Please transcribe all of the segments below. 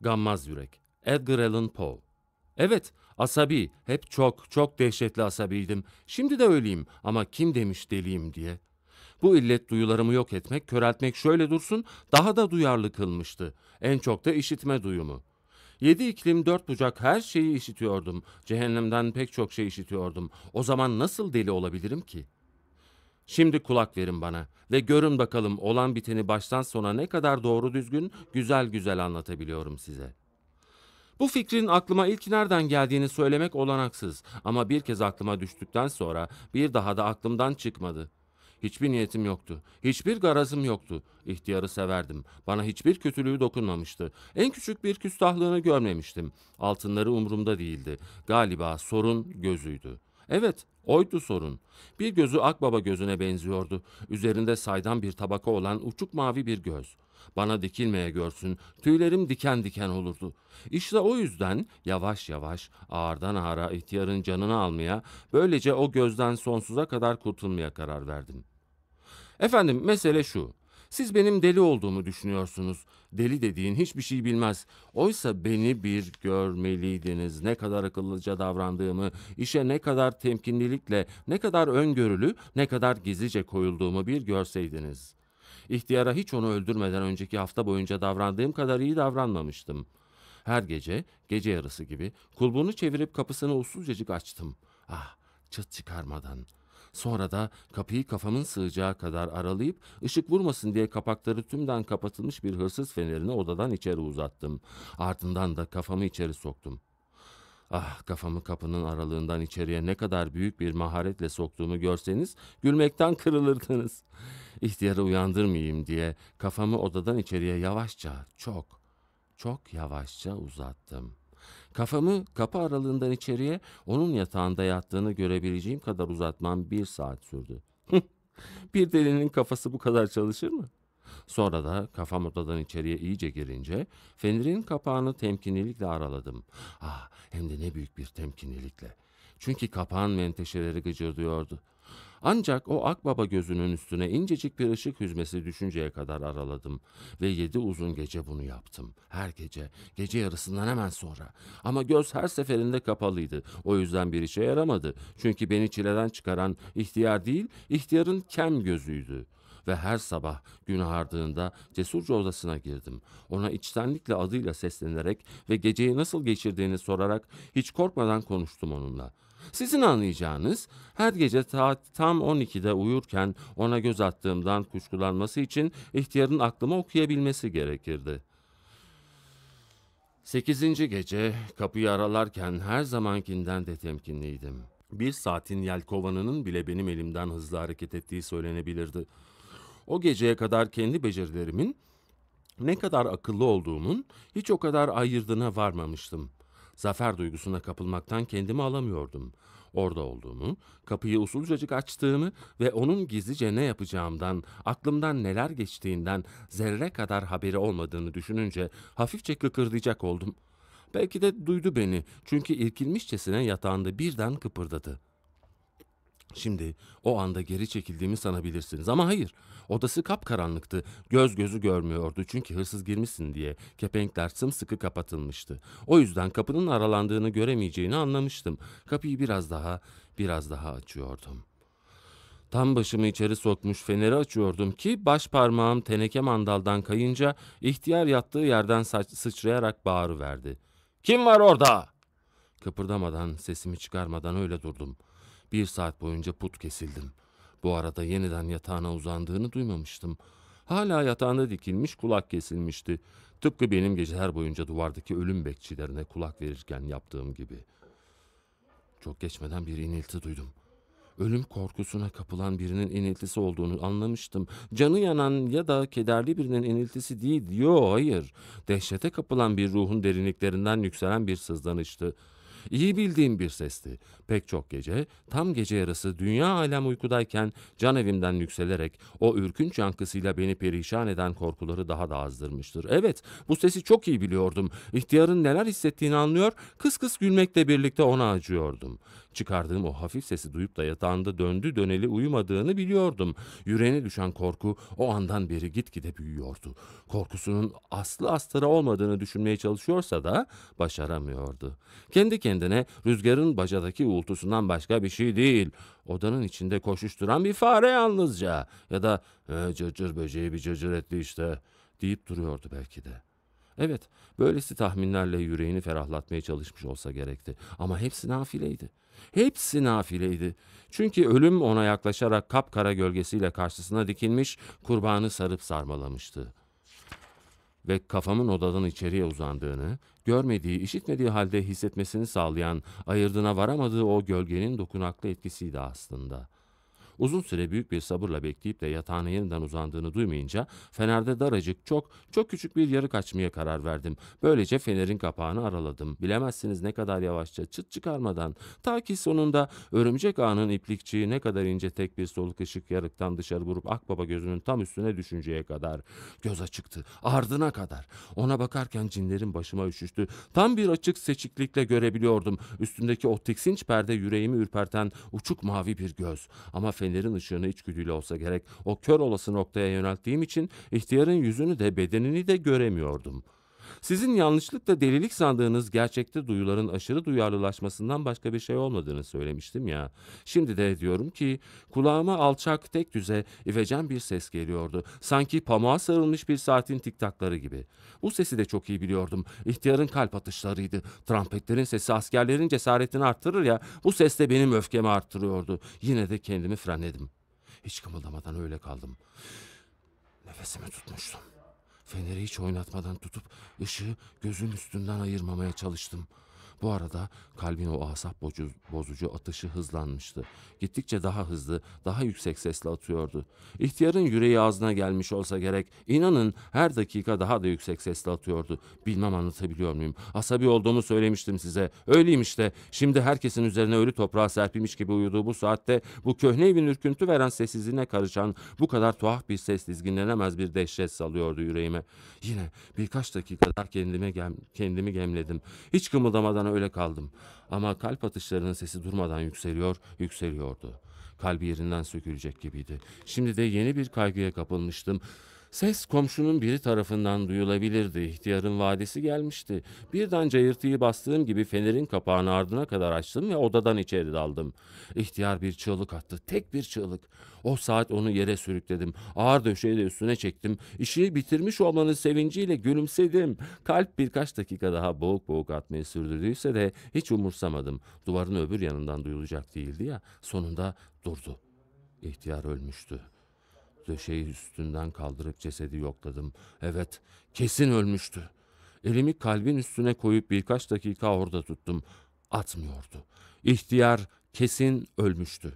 Gammaz Yürek Edgar Allan Poe Evet, asabi, hep çok, çok dehşetli asabiydim. Şimdi de öyleyim ama kim demiş deliyim diye. Bu illet duyularımı yok etmek, köreltmek şöyle dursun, daha da duyarlı kılmıştı. En çok da işitme duyumu. Yedi iklim dört bucak her şeyi işitiyordum. Cehennemden pek çok şey işitiyordum. O zaman nasıl deli olabilirim ki? Şimdi kulak verin bana ve görün bakalım olan biteni baştan sona ne kadar doğru düzgün, güzel güzel anlatabiliyorum size. Bu fikrin aklıma ilk nereden geldiğini söylemek olanaksız ama bir kez aklıma düştükten sonra bir daha da aklımdan çıkmadı. Hiçbir niyetim yoktu. Hiçbir garazım yoktu. İhtiyarı severdim. Bana hiçbir kötülüğü dokunmamıştı. En küçük bir küstahlığını görmemiştim. Altınları umurumda değildi. Galiba sorun gözüydü. Evet, oydu sorun. Bir gözü akbaba gözüne benziyordu. Üzerinde saydam bir tabaka olan uçuk mavi bir göz. Bana dikilmeye görsün, tüylerim diken diken olurdu. İşte o yüzden yavaş yavaş ağırdan ağıra ihtiyarın canını almaya, böylece o gözden sonsuza kadar kurtulmaya karar verdim. Efendim mesele şu. Siz benim deli olduğumu düşünüyorsunuz. Deli dediğin hiçbir şey bilmez. Oysa beni bir görmeliydiniz. Ne kadar akıllıca davrandığımı, işe ne kadar temkinlilikle, ne kadar öngörülü, ne kadar gizlice koyulduğumu bir görseydiniz. İhtiyara hiç onu öldürmeden önceki hafta boyunca davrandığım kadar iyi davranmamıştım. Her gece, gece yarısı gibi kulbunu çevirip kapısını usulcacık açtım. Ah, çıt çıkarmadan. Sonra da kapıyı kafamın sığacağı kadar aralayıp ışık vurmasın diye kapakları tümden kapatılmış bir hırsız fenerini odadan içeri uzattım. Ardından da kafamı içeri soktum. Ah kafamı kapının aralığından içeriye ne kadar büyük bir maharetle soktuğumu görseniz gülmekten kırılırdınız. İhtiyarı uyandırmayayım diye kafamı odadan içeriye yavaşça, çok, çok yavaşça uzattım. Kafamı kapı aralığından içeriye onun yatağında yattığını görebileceğim kadar uzatmam bir saat sürdü. bir delinin kafası bu kadar çalışır mı? Sonra da kafam odadan içeriye iyice girince fenerin kapağını temkinlilikle araladım. Ah hem de ne büyük bir temkinlilikle. Çünkü kapağın menteşeleri gıcırdıyordu. Ancak o akbaba gözünün üstüne incecik bir ışık hüzmesi düşünceye kadar araladım. Ve yedi uzun gece bunu yaptım. Her gece, gece yarısından hemen sonra. Ama göz her seferinde kapalıydı. O yüzden bir işe yaramadı. Çünkü beni çileden çıkaran ihtiyar değil, ihtiyarın kem gözüydü ve her sabah gün ağardığında cesurca odasına girdim. Ona içtenlikle adıyla seslenerek ve geceyi nasıl geçirdiğini sorarak hiç korkmadan konuştum onunla. Sizin anlayacağınız her gece saat tam 12'de uyurken ona göz attığımdan kuşkulanması için ihtiyarın aklıma okuyabilmesi gerekirdi. Sekizinci gece kapıyı aralarken her zamankinden de temkinliydim. Bir saatin yelkovanının bile benim elimden hızlı hareket ettiği söylenebilirdi. O geceye kadar kendi becerilerimin ne kadar akıllı olduğumun hiç o kadar ayırdığına varmamıştım. Zafer duygusuna kapılmaktan kendimi alamıyordum. Orada olduğumu, kapıyı usulcacık açtığımı ve onun gizlice ne yapacağımdan, aklımdan neler geçtiğinden zerre kadar haberi olmadığını düşününce hafifçe kıkırdayacak oldum. Belki de duydu beni çünkü irkilmişçesine yatağında birden kıpırdadı. Şimdi o anda geri çekildiğimi sanabilirsiniz ama hayır. Odası kapkaranlıktı. Göz gözü görmüyordu çünkü hırsız girmişsin diye kepenkler sımsıkı kapatılmıştı. O yüzden kapının aralandığını göremeyeceğini anlamıştım. Kapıyı biraz daha, biraz daha açıyordum. Tam başımı içeri sokmuş feneri açıyordum ki baş parmağım teneke mandaldan kayınca ihtiyar yattığı yerden saç sıçrayarak bağırıverdi. Kim var orada? Kıpırdamadan, sesimi çıkarmadan öyle durdum. Bir saat boyunca put kesildim. Bu arada yeniden yatağına uzandığını duymamıştım. Hala yatağında dikilmiş kulak kesilmişti. Tıpkı benim geceler boyunca duvardaki ölüm bekçilerine kulak verirken yaptığım gibi. Çok geçmeden bir inilti duydum. Ölüm korkusuna kapılan birinin iniltisi olduğunu anlamıştım. Canı yanan ya da kederli birinin iniltisi değil. Yo hayır. Dehşete kapılan bir ruhun derinliklerinden yükselen bir sızlanıştı. İyi bildiğim bir sesti. Pek çok gece, tam gece yarısı dünya alem uykudayken can evimden yükselerek o ürkünç yankısıyla beni perişan eden korkuları daha da azdırmıştır. Evet, bu sesi çok iyi biliyordum. İhtiyarın neler hissettiğini anlıyor, kıs kıs gülmekle birlikte ona acıyordum. Çıkardığım o hafif sesi duyup da yatağında döndü döneli uyumadığını biliyordum. Yüreğine düşen korku o andan beri gitgide büyüyordu. Korkusunun aslı astarı olmadığını düşünmeye çalışıyorsa da başaramıyordu. Kendi kendine rüzgarın bacadaki uğultusundan başka bir şey değil. Odanın içinde koşuşturan bir fare yalnızca. Ya da e, cırcır böceği bir cırcır etti işte deyip duruyordu belki de. Evet, böylesi tahminlerle yüreğini ferahlatmaya çalışmış olsa gerekti. Ama hepsi nafileydi. Hepsi nafileydi. Çünkü ölüm ona yaklaşarak kapkara gölgesiyle karşısına dikilmiş, kurbanı sarıp sarmalamıştı. Ve kafamın odadan içeriye uzandığını, görmediği, işitmediği halde hissetmesini sağlayan, ayırdına varamadığı o gölgenin dokunaklı etkisiydi aslında.'' Uzun süre büyük bir sabırla bekleyip de yatağına yeniden uzandığını duymayınca fenerde daracık çok çok küçük bir yarık açmaya karar verdim. Böylece fenerin kapağını araladım. Bilemezsiniz ne kadar yavaşça çıt çıkarmadan ta ki sonunda örümcek ağının iplikçiği ne kadar ince tek bir soluk ışık yarıktan dışarı vurup akbaba gözünün tam üstüne düşünceye kadar. Göz açıktı ardına kadar. Ona bakarken cinlerin başıma üşüştü. Tam bir açık seçiklikle görebiliyordum. Üstündeki o tiksinç perde yüreğimi ürperten uçuk mavi bir göz. Ama fener fenerin ışığını içgüdüyle olsa gerek o kör olası noktaya yönelttiğim için ihtiyarın yüzünü de bedenini de göremiyordum. Sizin yanlışlıkla delilik sandığınız gerçekte duyuların aşırı duyarlılaşmasından başka bir şey olmadığını söylemiştim ya. Şimdi de diyorum ki kulağıma alçak tek düze ivecen bir ses geliyordu. Sanki pamuğa sarılmış bir saatin tiktakları gibi. Bu sesi de çok iyi biliyordum. İhtiyarın kalp atışlarıydı. Trampetlerin sesi askerlerin cesaretini arttırır ya. Bu ses de benim öfkemi arttırıyordu. Yine de kendimi frenledim. Hiç kımıldamadan öyle kaldım. Nefesimi tutmuştum. Feneri hiç oynatmadan tutup ışığı gözüm üstünden ayırmamaya çalıştım. Bu arada kalbin o asap bozu, bozucu atışı hızlanmıştı. Gittikçe daha hızlı, daha yüksek sesle atıyordu. İhtiyarın yüreği ağzına gelmiş olsa gerek. İnanın her dakika daha da yüksek sesle atıyordu. Bilmem anlatabiliyor muyum? Asabi olduğumu söylemiştim size. Öyleyim işte. Şimdi herkesin üzerine ölü toprağa serpilmiş gibi uyuduğu bu saatte bu köhne evin ürküntü veren sessizliğine karışan bu kadar tuhaf bir ses dizginlenemez bir dehşet salıyordu yüreğime. Yine birkaç dakikalar kendime gem, kendimi gemledim. Hiç kımıldamadan öyle kaldım. Ama kalp atışlarının sesi durmadan yükseliyor, yükseliyordu. Kalbi yerinden sökülecek gibiydi. Şimdi de yeni bir kaygıya kapılmıştım. Ses komşunun biri tarafından duyulabilirdi. İhtiyarın vadesi gelmişti. Birden cayırtıyı bastığım gibi fenerin kapağını ardına kadar açtım ve odadan içeri daldım. İhtiyar bir çığlık attı. Tek bir çığlık. O saat onu yere sürükledim. Ağır döşeği de üstüne çektim. İşi bitirmiş olmanın sevinciyle gülümsedim. Kalp birkaç dakika daha boğuk boğuk atmayı sürdürdüyse de hiç umursamadım. Duvarın öbür yanından duyulacak değildi ya. Sonunda durdu. İhtiyar ölmüştü. Döşeği üstünden kaldırıp cesedi yokladım. Evet, kesin ölmüştü. Elimi kalbin üstüne koyup birkaç dakika orada tuttum. Atmıyordu. İhtiyar kesin ölmüştü.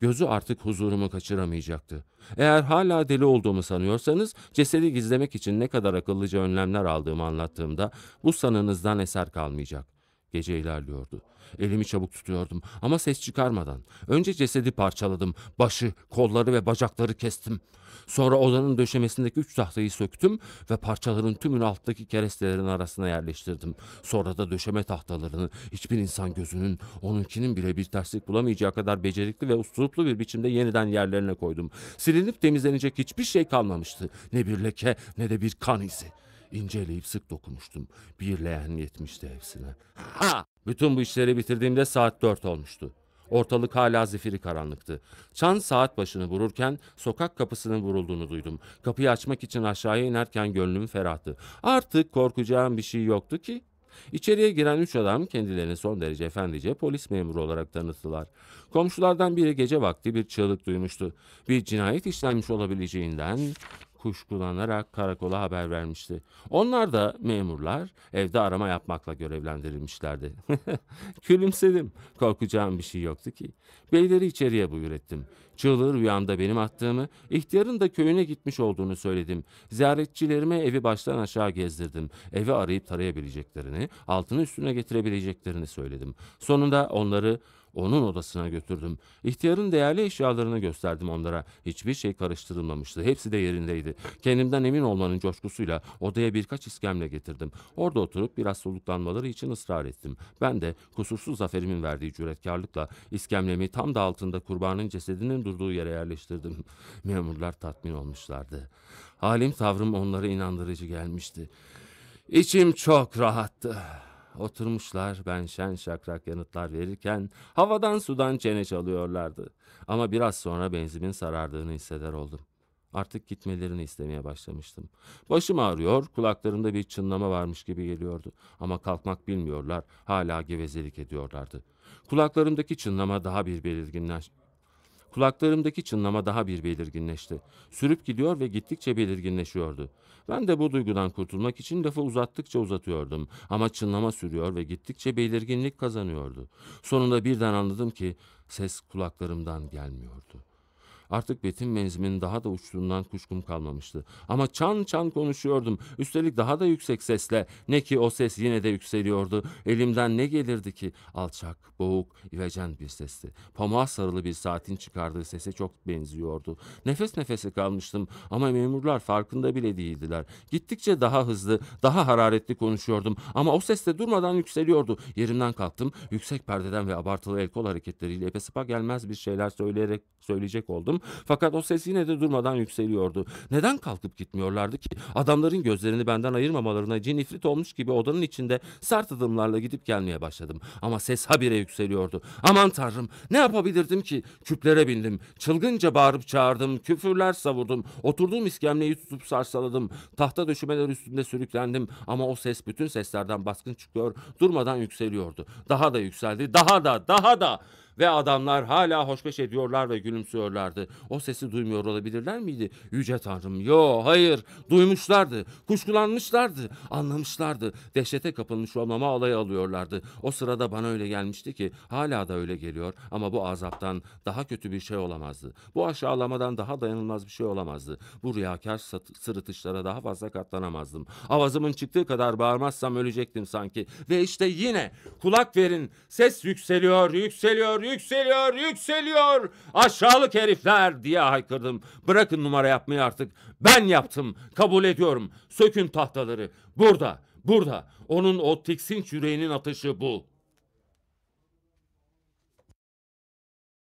Gözü artık huzurumu kaçıramayacaktı. Eğer hala deli olduğumu sanıyorsanız cesedi gizlemek için ne kadar akıllıca önlemler aldığımı anlattığımda bu sanınızdan eser kalmayacak. Gece ilerliyordu. Elimi çabuk tutuyordum ama ses çıkarmadan. Önce cesedi parçaladım. Başı, kolları ve bacakları kestim. Sonra odanın döşemesindeki üç tahtayı söktüm ve parçaların tümünü alttaki kerestelerin arasına yerleştirdim. Sonra da döşeme tahtalarını hiçbir insan gözünün onunkinin bile bir terslik bulamayacağı kadar becerikli ve usturuplu bir biçimde yeniden yerlerine koydum. Silinip temizlenecek hiçbir şey kalmamıştı. Ne bir leke ne de bir kan izi. İnceleyip sık dokunmuştum. Bir leğen yetmişti hepsine. Ha! Bütün bu işleri bitirdiğimde saat dört olmuştu. Ortalık hala zifiri karanlıktı. Çan saat başını vururken sokak kapısının vurulduğunu duydum. Kapıyı açmak için aşağıya inerken gönlüm ferahtı. Artık korkacağım bir şey yoktu ki. İçeriye giren üç adam kendilerini son derece efendice polis memuru olarak tanıttılar. Komşulardan biri gece vakti bir çığlık duymuştu. Bir cinayet işlenmiş olabileceğinden kuşkulanarak karakola haber vermişti. Onlar da memurlar evde arama yapmakla görevlendirilmişlerdi. Gülümsedim. Korkacağım bir şey yoktu ki. Beyleri içeriye buyur ettim. Çığlığı rüyamda benim attığımı, ihtiyarın da köyüne gitmiş olduğunu söyledim. Ziyaretçilerime evi baştan aşağı gezdirdim. Evi arayıp tarayabileceklerini, altını üstüne getirebileceklerini söyledim. Sonunda onları Onun odasına götürdüm. İhtiyarın değerli eşyalarını gösterdim onlara. Hiçbir şey karıştırılmamıştı. Hepsi de yerindeydi. Kendimden emin olmanın coşkusuyla odaya birkaç iskemle getirdim. Orada oturup biraz soluklanmaları için ısrar ettim. Ben de kusursuz zaferimin verdiği cüretkarlıkla iskemlemi tam da altında kurbanın cesedinin durduğu yere yerleştirdim. Memurlar tatmin olmuşlardı. Halim tavrım onlara inandırıcı gelmişti. İçim çok rahattı. Oturmuşlar ben şen şakrak yanıtlar verirken havadan sudan çene çalıyorlardı. Ama biraz sonra benzimin sarardığını hisseder oldum. Artık gitmelerini istemeye başlamıştım. Başım ağrıyor, kulaklarında bir çınlama varmış gibi geliyordu. Ama kalkmak bilmiyorlar, hala gevezelik ediyorlardı. Kulaklarımdaki çınlama daha bir belirginleş... Kulaklarımdaki çınlama daha bir belirginleşti. Sürüp gidiyor ve gittikçe belirginleşiyordu. Ben de bu duygudan kurtulmak için lafı uzattıkça uzatıyordum. Ama çınlama sürüyor ve gittikçe belirginlik kazanıyordu. Sonunda birden anladım ki ses kulaklarımdan gelmiyordu. Artık betim menzimin daha da uçtuğundan kuşkum kalmamıştı. Ama çan çan konuşuyordum. Üstelik daha da yüksek sesle. Ne ki o ses yine de yükseliyordu. Elimden ne gelirdi ki? Alçak, boğuk, ivecen bir sesti. Pamuğa sarılı bir saatin çıkardığı sese çok benziyordu. Nefes nefese kalmıştım ama memurlar farkında bile değildiler. Gittikçe daha hızlı, daha hararetli konuşuyordum ama o ses de durmadan yükseliyordu. Yerimden kalktım. Yüksek perdeden ve abartılı el kol hareketleriyle epesapa gelmez bir şeyler söyleyerek söyleyecek oldum. Fakat o ses yine de durmadan yükseliyordu. Neden kalkıp gitmiyorlardı ki? Adamların gözlerini benden ayırmamalarına cin ifrit olmuş gibi odanın içinde sert adımlarla gidip gelmeye başladım. Ama ses habire yükseliyordu. Aman tanrım ne yapabilirdim ki? Küplere bindim. Çılgınca bağırıp çağırdım. Küfürler savurdum. Oturduğum iskemleyi tutup sarsaladım. Tahta döşemeler üstünde sürüklendim. Ama o ses bütün seslerden baskın çıkıyor. Durmadan yükseliyordu. Daha da yükseldi. Daha da daha da. Ve adamlar hala hoşbeş ediyorlar ve gülümsüyorlardı. O sesi duymuyor olabilirler miydi? Yüce Tanrım, yo hayır, duymuşlardı, kuşkulanmışlardı, anlamışlardı. Dehşete kapılmış olmama alay alıyorlardı. O sırada bana öyle gelmişti ki hala da öyle geliyor ama bu azaptan daha kötü bir şey olamazdı. Bu aşağılamadan daha dayanılmaz bir şey olamazdı. Bu riyakar sırıtışlara daha fazla katlanamazdım. Avazımın çıktığı kadar bağırmazsam ölecektim sanki. Ve işte yine kulak verin, ses yükseliyor, yükseliyor, yükseliyor, yükseliyor. Aşağılık herifler diye haykırdım. Bırakın numara yapmayı artık. Ben yaptım. Kabul ediyorum. Sökün tahtaları. Burada, burada. Onun o tiksinç yüreğinin atışı bu.